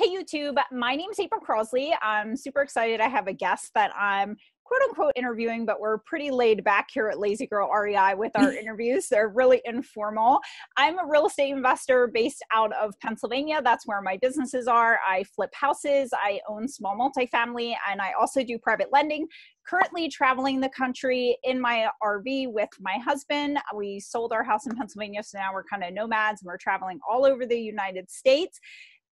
Hey YouTube, my name is April Crossley. I'm super excited. I have a guest that I'm quote unquote interviewing, but we're pretty laid back here at Lazy Girl REI with our interviews. They're really informal. I'm a real estate investor based out of Pennsylvania. That's where my businesses are. I flip houses, I own small multifamily, and I also do private lending. Currently traveling the country in my RV with my husband. We sold our house in Pennsylvania, so now we're kind of nomads and we're traveling all over the United States.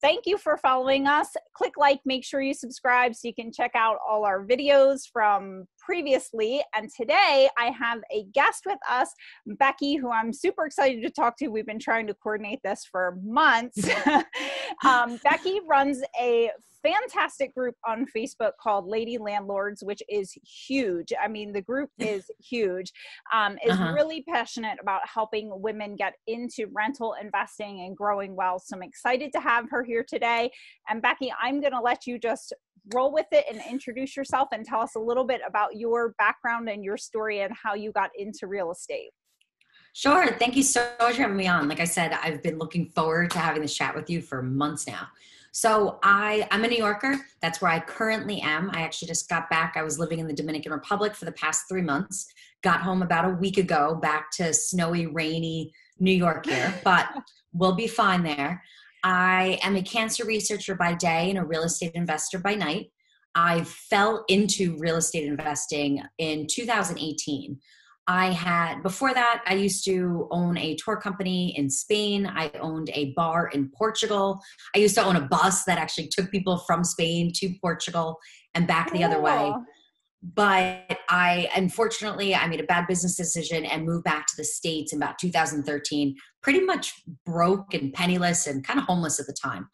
Thank you for following us. Click like, make sure you subscribe so you can check out all our videos from previously. And today I have a guest with us, Becky, who I'm super excited to talk to. We've been trying to coordinate this for months. um, Becky runs a fantastic group on Facebook called Lady Landlords, which is huge. I mean, the group is huge. Um, is uh-huh. really passionate about helping women get into rental investing and growing wealth. So I'm excited to have her here today. And Becky, I'm going to let you just roll with it and introduce yourself and tell us a little bit about your background and your story and how you got into real estate. Sure. Thank you so much for having me on. Like I said, I've been looking forward to having this chat with you for months now. So I I'm a New Yorker. That's where I currently am. I actually just got back. I was living in the Dominican Republic for the past 3 months. Got home about a week ago back to snowy, rainy New York here, but we'll be fine there. I am a cancer researcher by day and a real estate investor by night. I fell into real estate investing in 2018. I had, before that, I used to own a tour company in Spain. I owned a bar in Portugal. I used to own a bus that actually took people from Spain to Portugal and back the other way. But I, unfortunately, I made a bad business decision and moved back to the States in about 2013, pretty much broke and penniless and kind of homeless at the time.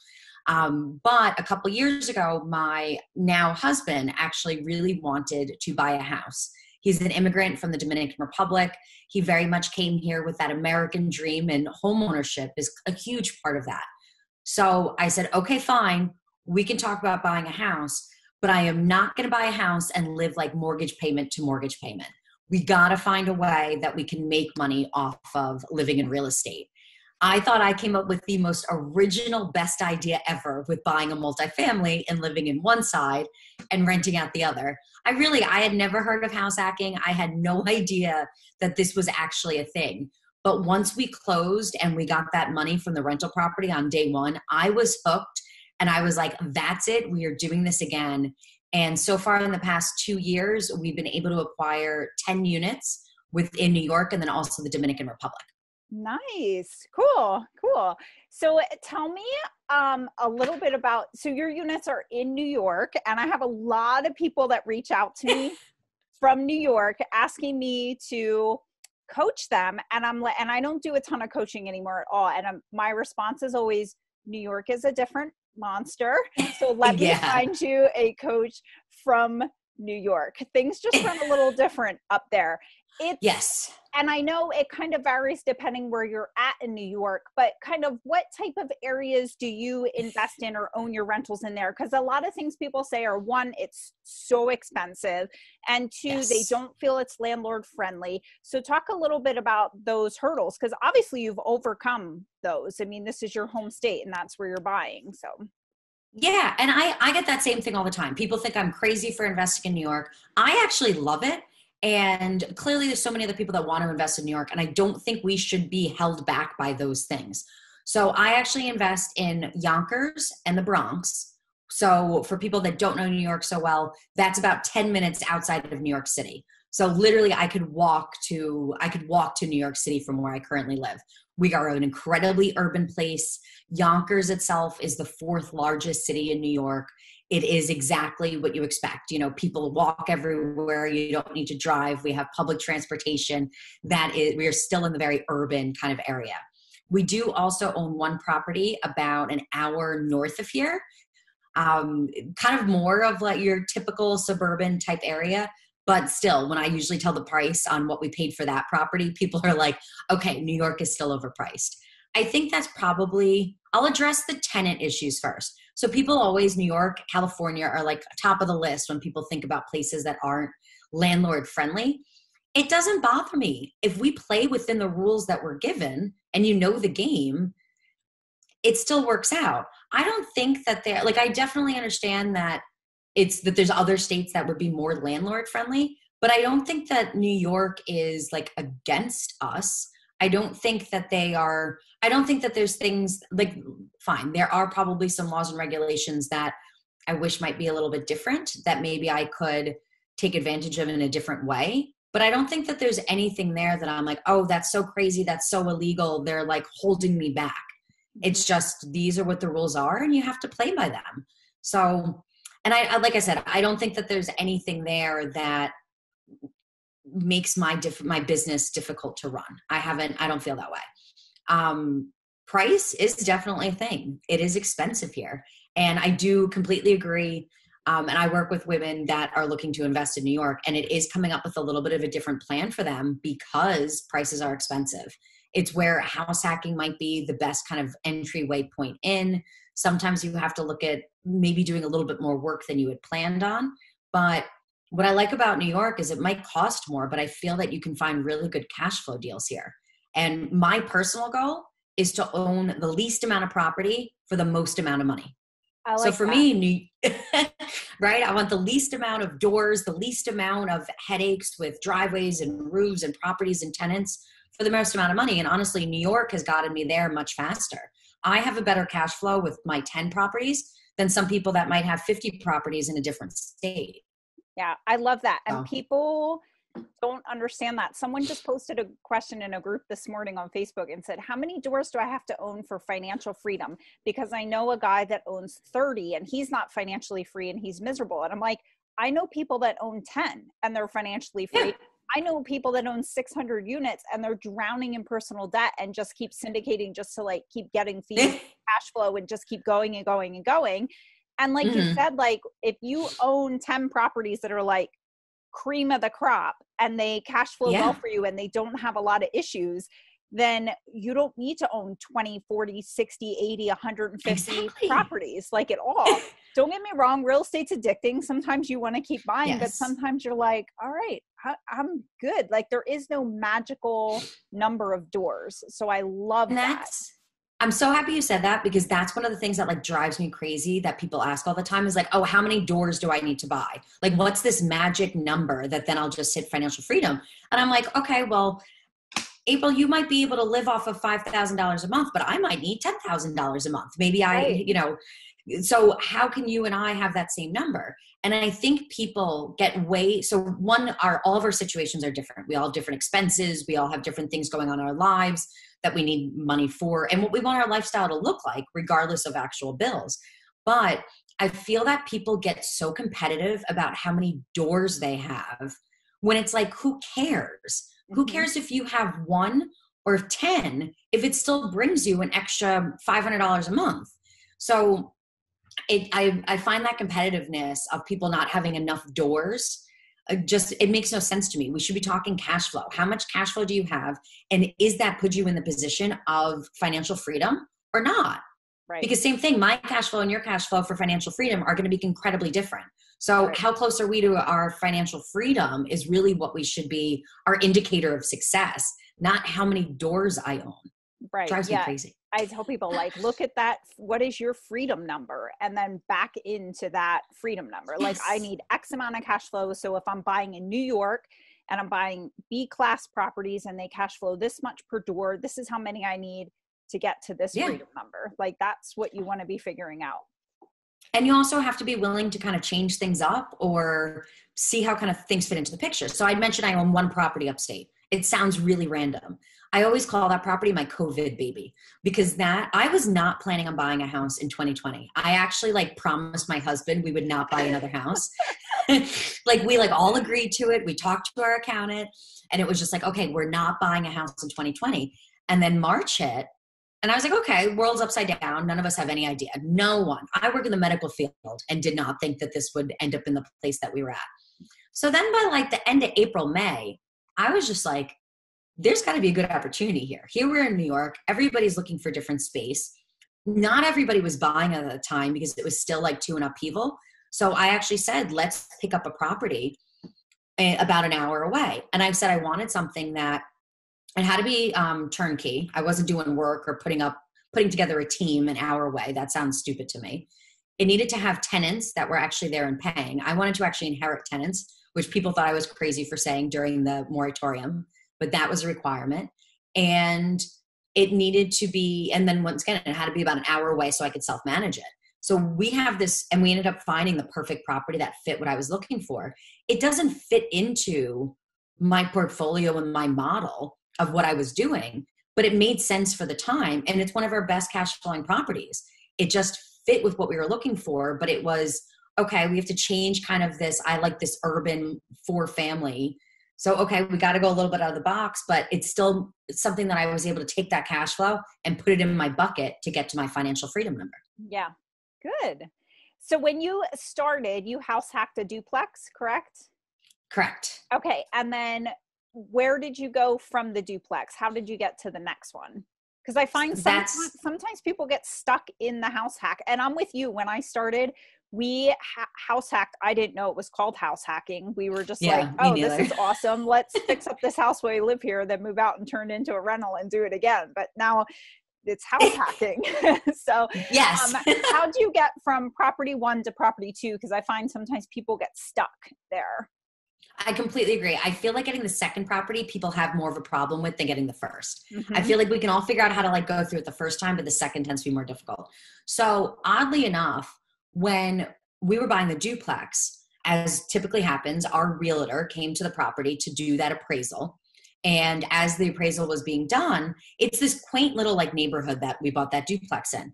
Um, but a couple years ago, my now husband actually really wanted to buy a house He's an immigrant from the Dominican Republic. He very much came here with that American dream, and homeownership is a huge part of that. So I said, okay, fine, we can talk about buying a house, but I am not going to buy a house and live like mortgage payment to mortgage payment. We got to find a way that we can make money off of living in real estate. I thought I came up with the most original, best idea ever with buying a multifamily and living in one side and renting out the other. I really, I had never heard of house hacking. I had no idea that this was actually a thing. But once we closed and we got that money from the rental property on day one, I was hooked and I was like, that's it. We are doing this again. And so far in the past two years, we've been able to acquire 10 units within New York and then also the Dominican Republic. Nice. Cool. Cool. So uh, tell me um, a little bit about so your units are in New York and I have a lot of people that reach out to me from New York asking me to coach them and I'm like and I don't do a ton of coaching anymore at all and I'm, my response is always New York is a different monster. So let yeah. me find you a coach from New York. Things just run a little different up there. It's, yes. And I know it kind of varies depending where you're at in New York, but kind of what type of areas do you invest in or own your rentals in there? Because a lot of things people say are one, it's so expensive, and two, yes. they don't feel it's landlord friendly. So, talk a little bit about those hurdles because obviously you've overcome those. I mean, this is your home state and that's where you're buying. So, yeah, and I I get that same thing all the time. People think I'm crazy for investing in New York. I actually love it. And clearly there's so many other people that want to invest in New York and I don't think we should be held back by those things. So I actually invest in Yonkers and the Bronx. So for people that don't know New York so well, that's about 10 minutes outside of New York City. So literally I could walk to I could walk to New York City from where I currently live. We are an incredibly urban place. Yonkers itself is the fourth largest city in New York. It is exactly what you expect. You know, people walk everywhere. You don't need to drive. We have public transportation. That is, we are still in the very urban kind of area. We do also own one property about an hour north of here, um, kind of more of like your typical suburban type area. But still, when I usually tell the price on what we paid for that property, people are like, okay, New York is still overpriced. I think that's probably, I'll address the tenant issues first. So people always, New York, California are like top of the list when people think about places that aren't landlord friendly. It doesn't bother me. If we play within the rules that we're given and you know the game, it still works out. I don't think that they're like I definitely understand that it's that there's other states that would be more landlord friendly, but I don't think that New York is like against us. I don't think that they are I don't think that there's things like fine, there are probably some laws and regulations that I wish might be a little bit different that maybe I could take advantage of in a different way. But I don't think that there's anything there that I'm like, oh, that's so crazy, that's so illegal. They're like holding me back. It's mm-hmm. just these are what the rules are, and you have to play by them. So, and I, like I said, I don't think that there's anything there that makes my diff- my business difficult to run. I haven't. I don't feel that way. Um, price is definitely a thing. It is expensive here, and I do completely agree. Um, and I work with women that are looking to invest in New York, and it is coming up with a little bit of a different plan for them because prices are expensive. It's where house hacking might be the best kind of entryway point in. Sometimes you have to look at maybe doing a little bit more work than you had planned on. But what I like about New York is it might cost more, but I feel that you can find really good cash flow deals here. And my personal goal is to own the least amount of property for the most amount of money. Like so for that. me, New, right, I want the least amount of doors, the least amount of headaches with driveways and roofs and properties and tenants for the most amount of money. And honestly, New York has gotten me there much faster. I have a better cash flow with my 10 properties than some people that might have 50 properties in a different state. Yeah, I love that. And oh. people don't understand that. Someone just posted a question in a group this morning on Facebook and said, How many doors do I have to own for financial freedom? Because I know a guy that owns 30 and he's not financially free and he's miserable. And I'm like, I know people that own 10 and they're financially free. Yeah. I know people that own 600 units and they're drowning in personal debt and just keep syndicating just to like keep getting fees, cash flow, and just keep going and going and going. And like mm-hmm. you said, like if you own 10 properties that are like cream of the crop and they cash flow yeah. well for you and they don't have a lot of issues, then you don't need to own 20, 40, 60, 80, 150 exactly. properties like at all. don't get me wrong, real estate's addicting. Sometimes you want to keep buying, yes. but sometimes you're like, all right, I'm good. Like there is no magical number of doors. So I love that. I'm so happy you said that because that's one of the things that like drives me crazy that people ask all the time is like, oh, how many doors do I need to buy? Like, what's this magic number that then I'll just hit financial freedom? And I'm like, okay, well, April, you might be able to live off of $5,000 a month, but I might need $10,000 a month. Maybe I, right. you know, so how can you and I have that same number? And I think people get way so one our all of our situations are different. We all have different expenses, we all have different things going on in our lives that we need money for and what we want our lifestyle to look like regardless of actual bills. But I feel that people get so competitive about how many doors they have when it's like who cares? Who mm-hmm. cares if you have one or 10 if it still brings you an extra $500 a month? So it, I, I find that competitiveness of people not having enough doors Uh, just it makes no sense to me. We should be talking cash flow. How much cash flow do you have? And is that put you in the position of financial freedom or not? Right. Because same thing my cash flow and your cash flow for financial freedom are going to be incredibly different. So right. how close are we to our financial freedom is really what we should be our indicator of success not how many doors i own right drives yeah. me crazy I tell people like look at that what is your freedom number and then back into that freedom number. Yes. Like I need X amount of cash flow so if I'm buying in New York and I'm buying B class properties and they cash flow this much per door, this is how many I need to get to this yeah. freedom number. Like that's what you want to be figuring out. And you also have to be willing to kind of change things up or see how kind of things fit into the picture. So I'd mentioned I own one property upstate. It sounds really random. I always call that property my COVID baby because that I was not planning on buying a house in 2020. I actually like promised my husband we would not buy another house. like we like all agreed to it. We talked to our accountant and it was just like, okay, we're not buying a house in 2020. And then March hit and I was like, okay, world's upside down. None of us have any idea. No one. I work in the medical field and did not think that this would end up in the place that we were at. So then by like the end of April, May, I was just like, there's got to be a good opportunity here. Here we're in New York, everybody's looking for different space. Not everybody was buying at the time because it was still like two and upheaval. So I actually said, let's pick up a property eh, about an hour away. And I said I wanted something that it had to be um, turnkey. I wasn't doing work or putting up putting together a team an hour away. That sounds stupid to me. It needed to have tenants that were actually there and paying. I wanted to actually inherit tenants, which people thought I was crazy for saying during the moratorium, but that was a requirement. And it needed to be, and then once again, it had to be about an hour away so I could self manage it. So we have this, and we ended up finding the perfect property that fit what I was looking for. It doesn't fit into my portfolio and my model of what I was doing, but it made sense for the time. And it's one of our best cash flowing properties. It just fit with what we were looking for, but it was okay, we have to change kind of this. I like this urban four family. So, okay, we got to go a little bit out of the box, but it's still something that I was able to take that cash flow and put it in my bucket to get to my financial freedom number. Yeah, good. So, when you started, you house hacked a duplex, correct? Correct. Okay. And then where did you go from the duplex? How did you get to the next one? Because I find sometimes, sometimes people get stuck in the house hack. And I'm with you. When I started, we ha- house hacked. I didn't know it was called house hacking. We were just yeah, like, oh, this is awesome. Let's fix up this house where we live here, then move out and turn it into a rental and do it again. But now it's house hacking. so, yes. um, how do you get from property one to property two? Because I find sometimes people get stuck there. I completely agree. I feel like getting the second property, people have more of a problem with than getting the 1st mm-hmm. I feel like we can all figure out how to like go through it the first time, but the second tends to be more difficult. So oddly enough, when we were buying the duplex, as typically happens, our realtor came to the property to do that appraisal. And as the appraisal was being done, it's this quaint little like neighborhood that we bought that duplex in.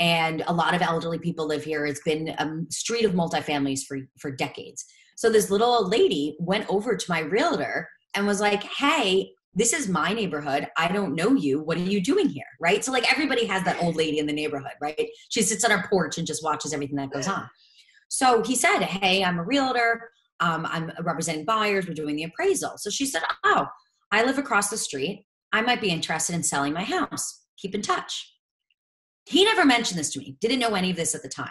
And a lot of elderly people live here. It's been a street of multifamilies for, for decades. So this little old lady went over to my realtor and was like, Hey, this is my neighborhood. I don't know you. What are you doing here? Right. So, like, everybody has that old lady in the neighborhood, right? She sits on her porch and just watches everything that goes on. So he said, Hey, I'm a realtor. Um, I'm representing buyers. We're doing the appraisal. So she said, Oh, I live across the street. I might be interested in selling my house. Keep in touch. He never mentioned this to me, didn't know any of this at the time.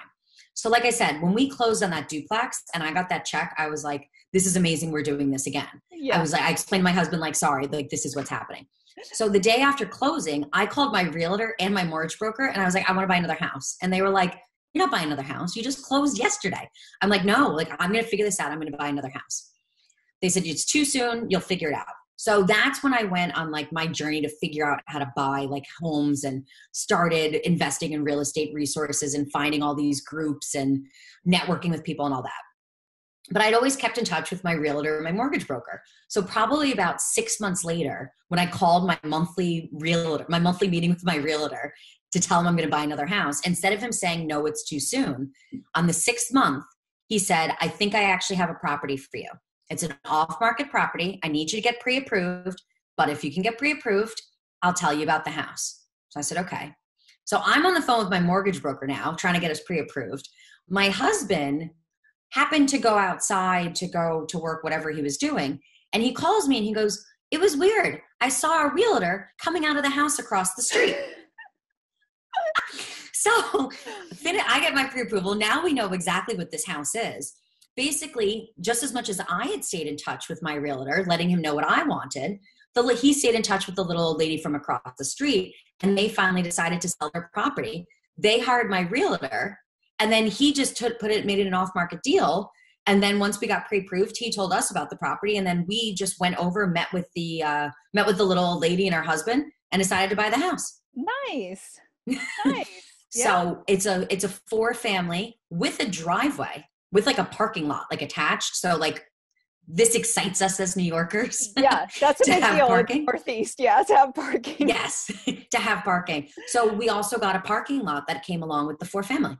So, like I said, when we closed on that duplex and I got that check, I was like, this is amazing. We're doing this again. Yeah. I was like, I explained to my husband, like, sorry, like, this is what's happening. So, the day after closing, I called my realtor and my mortgage broker and I was like, I want to buy another house. And they were like, You're not buying another house. You just closed yesterday. I'm like, No, like, I'm going to figure this out. I'm going to buy another house. They said, It's too soon. You'll figure it out. So that's when I went on like my journey to figure out how to buy like homes and started investing in real estate resources and finding all these groups and networking with people and all that. But I'd always kept in touch with my realtor and my mortgage broker. So probably about six months later, when I called my monthly realtor, my monthly meeting with my realtor to tell him I'm going to buy another house, instead of him saying no, it's too soon, on the sixth month, he said, I think I actually have a property for you. It's an off market property. I need you to get pre approved, but if you can get pre approved, I'll tell you about the house. So I said, okay. So I'm on the phone with my mortgage broker now, trying to get us pre approved. My husband happened to go outside to go to work, whatever he was doing. And he calls me and he goes, It was weird. I saw a realtor coming out of the house across the street. so I get my pre approval. Now we know exactly what this house is basically just as much as i had stayed in touch with my realtor letting him know what i wanted the, he stayed in touch with the little old lady from across the street and they finally decided to sell their property they hired my realtor and then he just took, put it made it an off market deal and then once we got pre-approved he told us about the property and then we just went over met with the uh, met with the little lady and her husband and decided to buy the house nice nice yeah. so it's a it's a four family with a driveway with like a parking lot like attached. So like this excites us as New Yorkers. Yeah, that's a big deal parking. Northeast. Yeah, to have parking. Yes, to have parking. So we also got a parking lot that came along with the four family.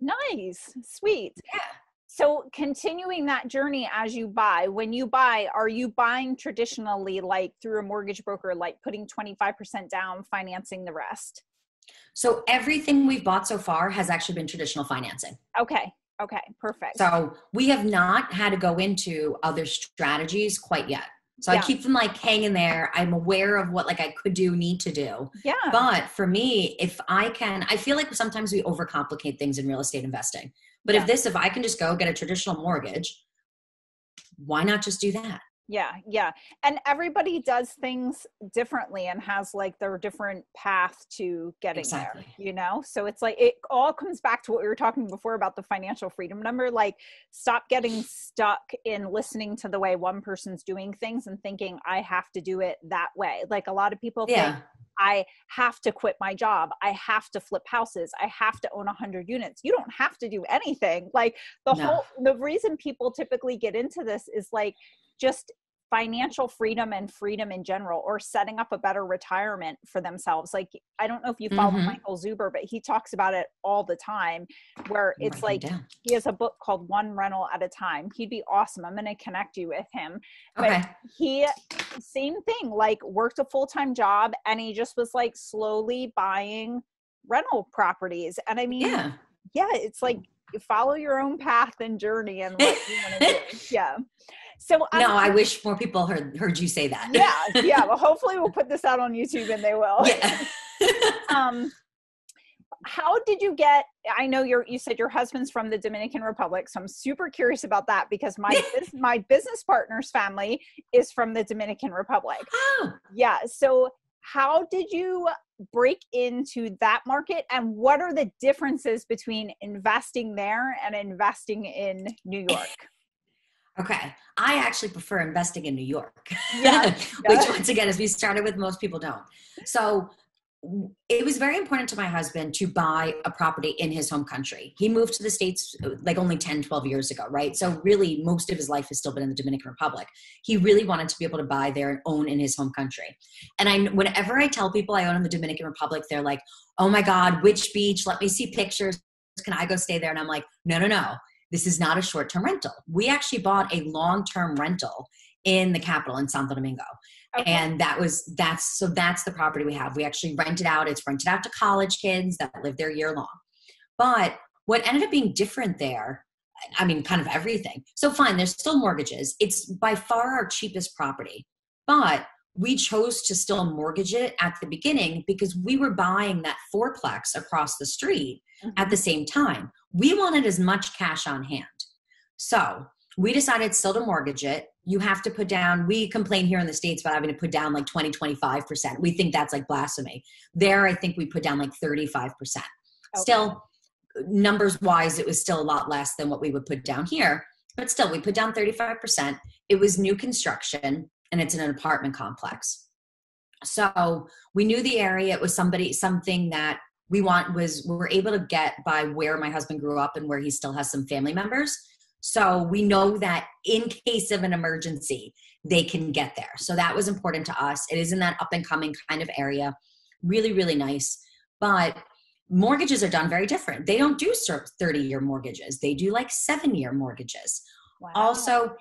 Nice, sweet. Yeah. So continuing that journey as you buy, when you buy, are you buying traditionally like through a mortgage broker, like putting 25% down, financing the rest? So everything we've bought so far has actually been traditional financing. Okay. Okay, perfect. So we have not had to go into other strategies quite yet. So yeah. I keep them like hanging there. I'm aware of what like I could do, need to do. Yeah. But for me, if I can, I feel like sometimes we overcomplicate things in real estate investing. But yeah. if this, if I can just go get a traditional mortgage, why not just do that? Yeah yeah and everybody does things differently and has like their different path to getting exactly. there you know so it's like it all comes back to what we were talking before about the financial freedom number like stop getting stuck in listening to the way one person's doing things and thinking i have to do it that way like a lot of people yeah. think I have to quit my job. I have to flip houses. I have to own 100 units. You don't have to do anything. Like the no. whole the reason people typically get into this is like just financial freedom and freedom in general or setting up a better retirement for themselves. Like i don't know if you follow mm-hmm. michael zuber but he talks about it all the time where it's like he has a book called one rental at a time. He'd be awesome. I'm going to connect you with him. Okay. but he same thing like worked a full-time job and he just was like slowly buying rental properties. And i mean yeah, yeah it's like follow your own path and journey and what you want to do. Yeah so um, no, I wish more people heard heard you say that. yeah, yeah. Well, hopefully we'll put this out on YouTube and they will. Yeah. um, how did you get? I know you're. You said your husband's from the Dominican Republic, so I'm super curious about that because my my business partner's family is from the Dominican Republic. Oh. Yeah. So how did you break into that market and what are the differences between investing there and investing in New York? Okay. I actually prefer investing in New York. Yeah. Which once again, as we started with, most people don't. So it was very important to my husband to buy a property in his home country. He moved to the States uh, like only 10, 12 years ago, right? So really most of his life has still been in the Dominican Republic. He really wanted to be able to buy there and own in his home country. And I whenever I tell people I own in the Dominican Republic, they're like, "Oh my god, which beach? Let me see pictures. Can I go stay there?" And I'm like, "No, no, no this is not a short term rental. We actually bought a long term rental in the capital in Santo Domingo. Okay. And that was that's so that's the property we have. We actually rent it out. It's rented out to college kids that live there year long. But what ended up being different there, I mean, kind of everything. So fine, there's still mortgages. It's by far our cheapest property. But we chose to still mortgage it at the beginning because we were buying that fourplex across the street mm-hmm. at the same time. We wanted as much cash on hand. So we decided still to mortgage it. You have to put down, we complain here in the States about having to put down like 20, 25%. We think that's like blasphemy. There, I think we put down like 35%. Okay. Still, numbers wise, it was still a lot less than what we would put down here. But still, we put down 35%. It was new construction and it's in an apartment complex. So we knew the area. It was somebody, something that we want was we were able to get by where my husband grew up and where he still has some family members. So we know that in case of an emergency, they can get there. So that was important to us. It is in that up and coming kind of area. Really, really nice. But mortgages are done very different. They don't do 30 year mortgages, they do like seven year mortgages. Wow. Also,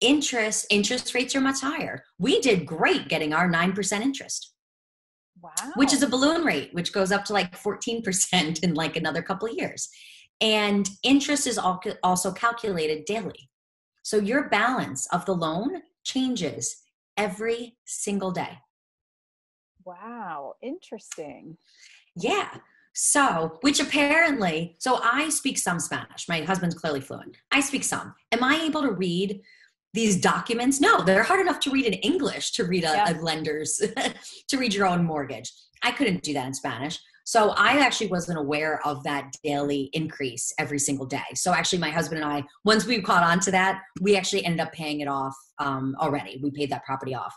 interest interest rates are much higher. We did great getting our 9% interest. Wow. Which is a balloon rate, which goes up to like 14% in like another couple of years. And interest is also calculated daily. So your balance of the loan changes every single day. Wow, interesting. Yeah. So, which apparently, so I speak some Spanish. My husband's clearly fluent. I speak some. Am I able to read these documents? No they're hard enough to read in english to read a, yeah. a lender's to read your own mortgage. I couldn't do that in spanish. So i actually wasn't aware of that daily increase every single day. So actually my husband and i once we caught on to that we actually ended up paying it off um, already. We paid that property off.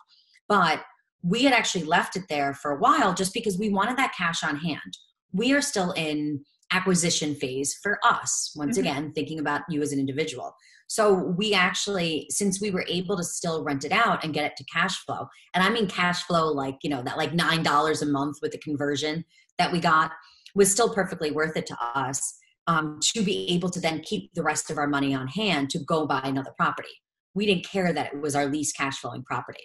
But we had actually left it there for a while just because we wanted that cash on hand. We are still in acquisition phase for us once mm-hmm. again thinking about you as an individual so we actually, since we were able to still rent it out and get it to cash flow, and I mean cash flow like, you know, that like $9 a month with the conversion that we got was still perfectly worth it to us um, to be able to then keep the rest of our money on hand to go buy another property. We didn't care that it was our least cash flowing property.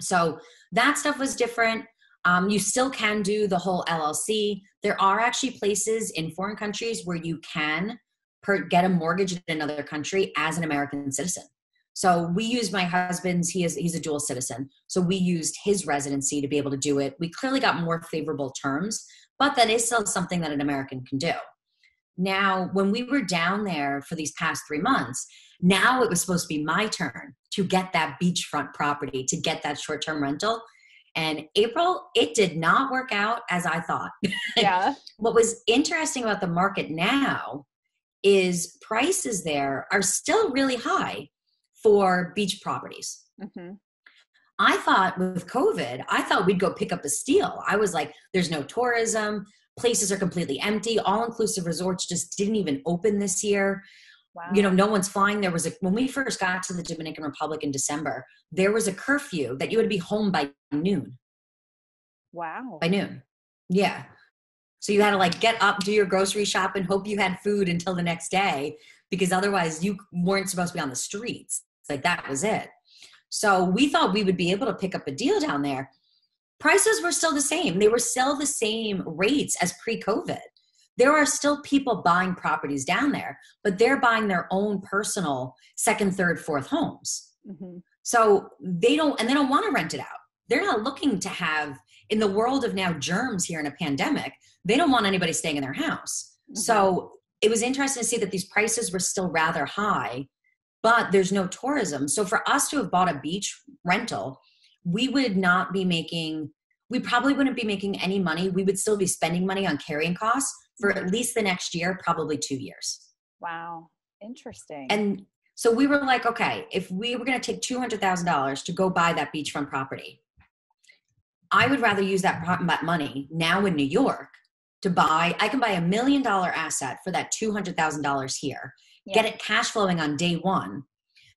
So that stuff was different. Um, you still can do the whole LLC. There are actually places in foreign countries where you can per, get a mortgage in another country as an American citizen. So we used my husband's, he is he's a dual citizen. So we used his residency to be able to do it. We clearly got more favorable terms, but that is still something that an American can do. now when we were down there for these past three months, now it was supposed to be my turn to get that beachfront property, to get that short term rental. And April, it did not work out as I thought. Yeah. what was interesting about the market now is prices there are still really high for beach properties. hmm I thought with COVID, I thought we'd go pick up a steal. I was like, there's no tourism, places are completely empty, all inclusive resorts just didn't even open this year. Wow. You know, no one's flying. There was a when we first got to the Dominican Republic in December, there was a curfew that you had to be home by noon. wow. By noon. Yeah. So you had to like get up, do your grocery shop, and hope you had food until the next day because otherwise you weren't supposed to be on the streets. Like that was it. So we thought we would be able to pick up a deal down there. Prices were still the same. They were still the same rates as pre COVID. There are still people buying properties down there, but they're buying their own personal second, third, fourth homes. hmm So they don't, and they don't want to rent it out. They're not looking to have, in the world of now germs here in a pandemic, they don't want anybody staying in their house. Mm-hmm. So it was interesting to see that these prices were still rather high, but there's no tourism. So for us to have bought a beach rental, we would not be making, we probably wouldn't be making any money. We would still be spending money on carrying costs for at least the next year, probably two years. Wow. Interesting. And so we were like, okay, if we were going to take $200,000 to go buy that beachfront property, I would rather use that, that money now in New York to buy, I can buy a million dollar asset for that $200,000 here, get it cash flowing on day one.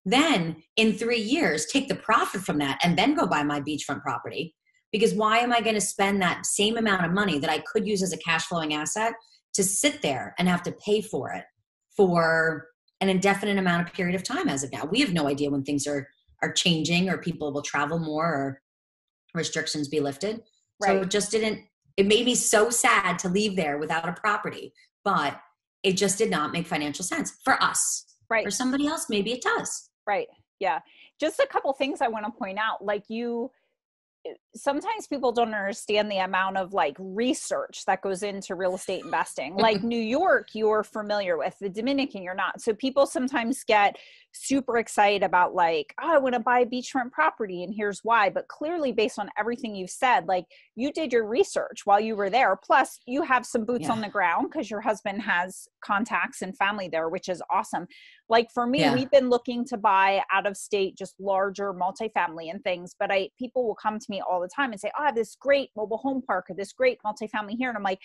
Then in three years, take the profit from that and then go buy my beachfront property. Because why am I going to spend that same amount of money that I could use as a cash flowing asset to sit there and have to pay for it for an indefinite amount of period of time as of now? We have no idea when things are are changing or people will travel more or restrictions be lifted. So Right. it just didn't it made me so sad to leave there without a property, but it just did not make financial sense for us. right. For somebody else, maybe it does. Right. Yeah. Just a couple things I want to point out. Like you, sometimes people don't understand the amount of like research that goes into real estate investing. Like New York, you're familiar with, the Dominican, you're not. So people sometimes get super excited about like, oh, I want to buy a beachfront property and here's why. But clearly, based on everything you've said, like you did your research while you were there. Plus, you have some boots Yeah. on the ground because your husband has contacts and family there, which is awesome. Like for me, Yeah. we've been looking to buy out of state, just larger multifamily and things. But I people will come to me all the time and say, "Oh, I have this great mobile home park or this great multifamily here," and I'm like,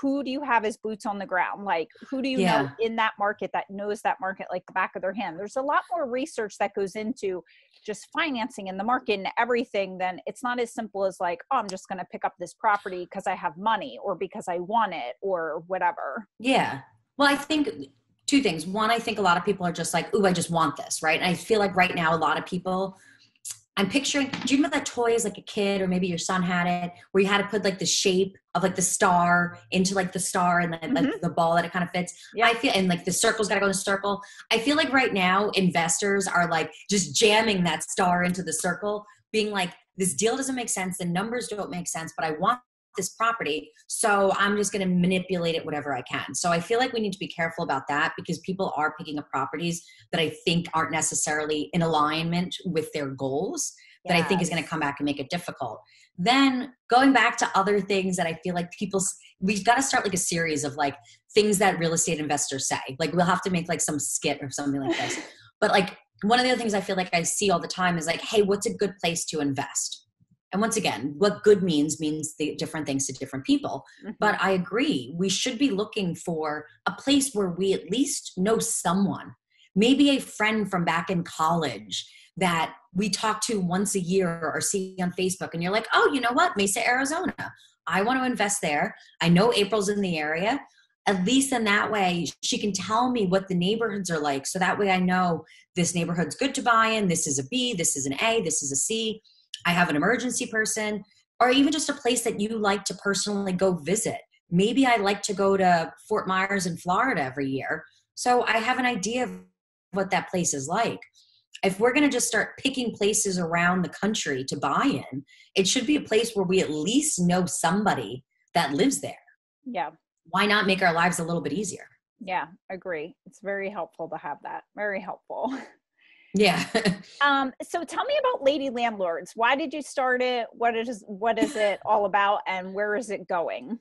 "Who do you have as boots on the ground? Like, who do you know in that market that knows that market like the back of their hand?" There's a lot more research that goes into just financing in the market and everything. Then it's not as simple as like, "Oh, I'm just going to pick up this property because I have money or because I want it or whatever." Yeah. Well, I think two things. One, I think a lot of people are just like, ooh, I just want this, right? And I feel like right now, a lot of people, I'm picturing, do you remember that toy as like a kid, or maybe your son had it, where you had to put like the shape of like the star into like the star and then like mm-hmm. the ball that it kind of fits? Yeah. I feel, and like the circle's got to go in a circle. I feel like right now, investors are like just jamming that star into the circle, being like, this deal doesn't make sense, the numbers don't make sense, but I want this property. So I'm just going to manipulate it whatever I can. So I feel like we need to be careful about that because people are picking up properties that I think aren't necessarily in alignment with their goals that I think is going to come back and make it difficult. Then going back to other things that I feel like people, we've got to start like a series of like things that real estate investors say. Like we'll have to make like some skit or something like this. But like one of the other things I feel like I see all the time is like, hey, what's a good place to invest? And once again, what good means means the different things to different people. Mhm. But I agree, we should be looking for a place where we at least know someone, maybe a friend from back in college that we talk to once a year or see on Facebook. And you're like, oh, you know what? Mesa, Arizona. I want to invest there. I know April's in the area. At least in that way, she can tell me what the neighborhoods are like. So that way I know this neighborhood's good to buy in. This is a B, this is an A, this is a C. I have an emergency person, or even just a place that you like to personally go visit. Maybe I like to go to Fort Myers in Florida every year. So I have an idea of what that place is like. If we're going to just start picking places around the country to buy in, it should be a place where we at least know somebody that lives there. Yeah. why not make our lives a little bit easier? Yeah, agree. It's very helpful to have that. Very helpful. Yeah. um, so tell me about Lady Landlords. Why did you start it? What is what is it all about and where is it going?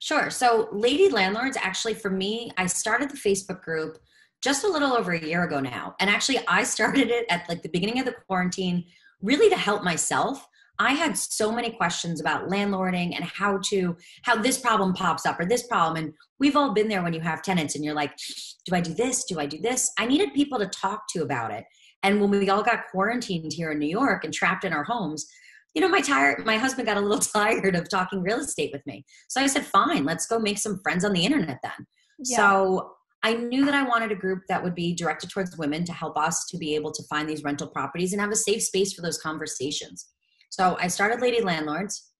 Sure. So Lady Landlords actually for me, I started the Facebook group just a little over a year ago now. And actually I started it at like the beginning of the quarantine really to help myself I had so many questions about landlording and how to how this problem pops up or this problem. And we've all been there when you have tenants and you're like do I do this? Do I do this? I needed people to talk to about it. And when we all got quarantined here in New York and trapped in our homes you know my tired my husband got a little tired of talking real estate with me. So I said fine let's go make some friends on the internet then. Yeah. so I knew that I wanted a group that would be directed towards women to help us to be able to find these rental properties and have a safe space for those conversations so I started Lady Landlords,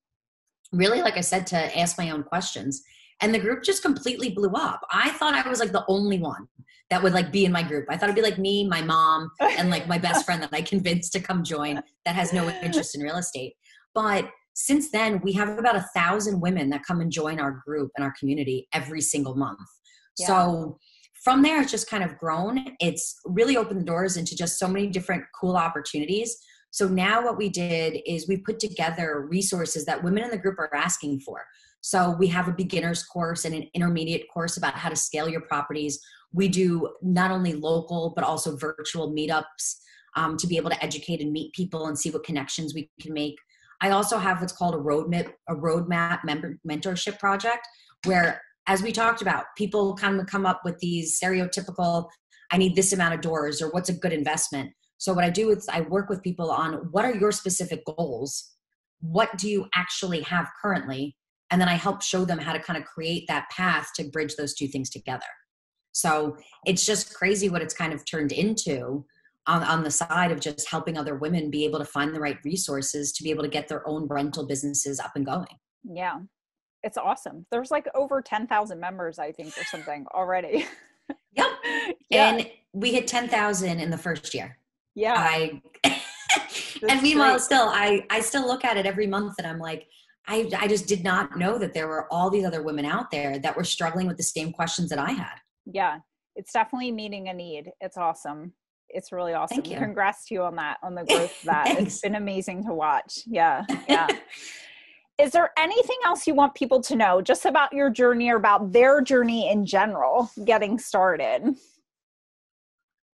really, like I said, to ask my own questions. And the group just completely blew up. I thought I was like the only one that would like be in my group. I thought it'd be like me, my mom, and like my best friend that I convinced to come join that has no interest in real estate. But since then, we have about a thousand women that come and join our group and our community every single month. Yeah. So from there, it's just kind of grown. It's really opened the doors into just so many different cool opportunities so now what we did is we put together resources that women in the group are asking for. So we have a beginner's course and an intermediate course about how to scale your properties. We do not only local but also virtual meetups um, to be able to educate and meet people and see what connections we can make. I also have what's called a roadmap a roadmap member, mentorship project where as we talked about people kind of come up with these stereotypical I need this amount of doors or what's a good investment. So what I do is I work with people on what are your specific goals? What do you actually have currently? And then I help show them how to kind of create that path to bridge those two things together. So it's just crazy what it's kind of turned into on, on the side of just helping other women be able to find the right resources to be able to get their own rental businesses up and going. Yeah. It's awesome. There's like over 10,000 members, I think, or something already. yep. Yeah. And we hit 10,000 in the first year yeah i and meanwhile great. still i i still look at it every month and i'm like I, I just did not know that there were all these other women out there that were struggling with the same questions that I had. Yeah, it's definitely meeting a need. It's awesome. It's really awesome. Thank you. Congrats to you on that, on the growth of that. it's been amazing to watch. Yeah. Yeah. Is there anything else you want people to know just about your journey or about their journey in general getting started?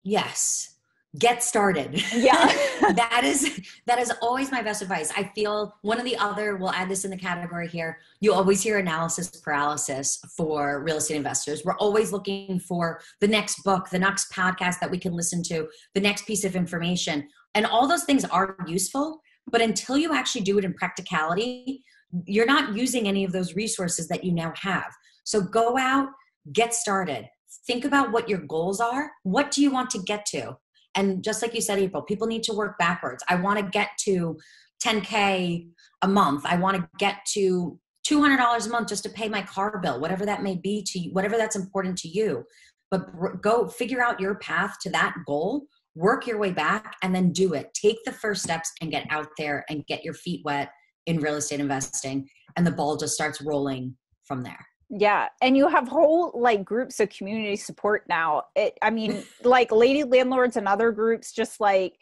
Yes get started. Yeah. That is that is always my best advice. I feel one of the other we'll add this in the category here. You always hear analysis paralysis for real estate investors. We're always looking for the next book the next podcast that we can listen to the next piece of information. And all those things are useful but until you actually do it in practicality you're not using any of those resources that you now have. So go out get started. Think about what your goals are. What do you want to get to and just like you said, April, people need to work backwards. I want to get to 10K a month. I want to get to $200 a month just to pay my car bill, whatever that may be to you, whatever that's important to you. But go figure out your path to that goal, work your way back, and then do it. Take the first steps and get out there and get your feet wet in real estate investing. And the ball just starts rolling from there yeah and you have whole like groups of community support now. It i mean like lady landlords and other groups just like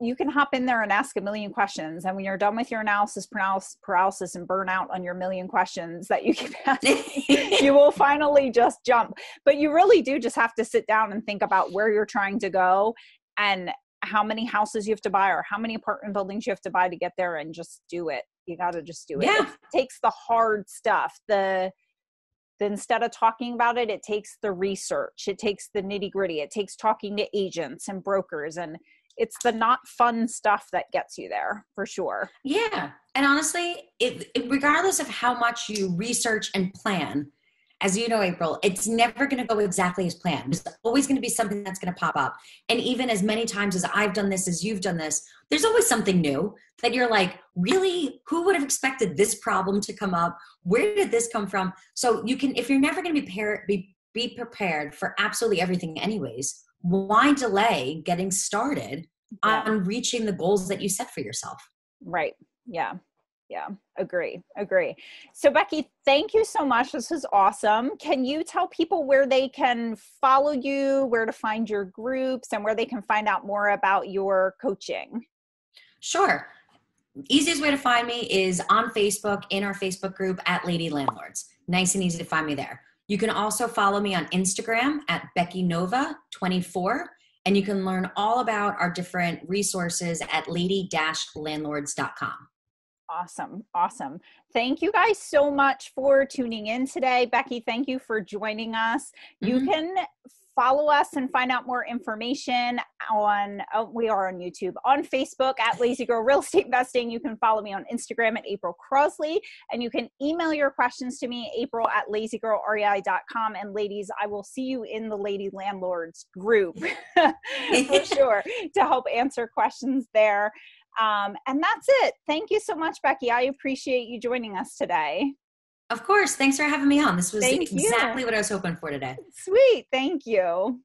you can hop in there and ask a million questions and when you're done with your analysis paralysis and burnout on your million questions that you keep asking you will finally just jump. But you really do just have to sit down and think about where you're trying to go and how many houses you have to buy or how many apartment buildings you have to buy to get there and just do it. You got to just do it. Yeah. it takes the hard stuff the instead of talking about it, it takes the research, it takes the nitty gritty, it takes talking to agents and brokers, and it's the not fun stuff that gets you there for sure. Yeah. And honestly, it, it, regardless of how much you research and plan, as you know, April, it's never going to go exactly as planned. There's always going to be something that's going to pop up. And even as many times as I've done this, as you've done this, there's always something new that you're like, really? Who would have expected this problem to come up? Where did this come from? So you can, if you're never going to be, par- be, be prepared for absolutely everything, anyways, why delay getting started yeah. on reaching the goals that you set for yourself? Right. Yeah. Yeah agree agree. So becky thank you so much. This is awesome. Can you tell people where they can follow you where to find your groups and where they can find out more about your coaching? Sure. Easiest way to find me is on facebook in our facebook group at lady landlords. Nice and easy to find me there. You can also follow me on instagram at becky nova 24 and you can learn all about our different resources at lady-landlords.com Awesome. Awesome. Thank you guys so much for tuning in today. Becky, thank you for joining us. Mm-hmm. You can follow us and find out more information on oh, we are on youtube on facebook at lazy girl real estate investing you can follow me on instagram at april crossley and you can email your questions to me april at lazygirlrei.com and ladies i will see you in the lady landlords group for sure to help answer questions there um, and that's it. Thank you so much, Becky. I appreciate you joining us today. Of course. Thanks for having me on. This was Thank exactly you. what I was hoping for today. Sweet. Thank you.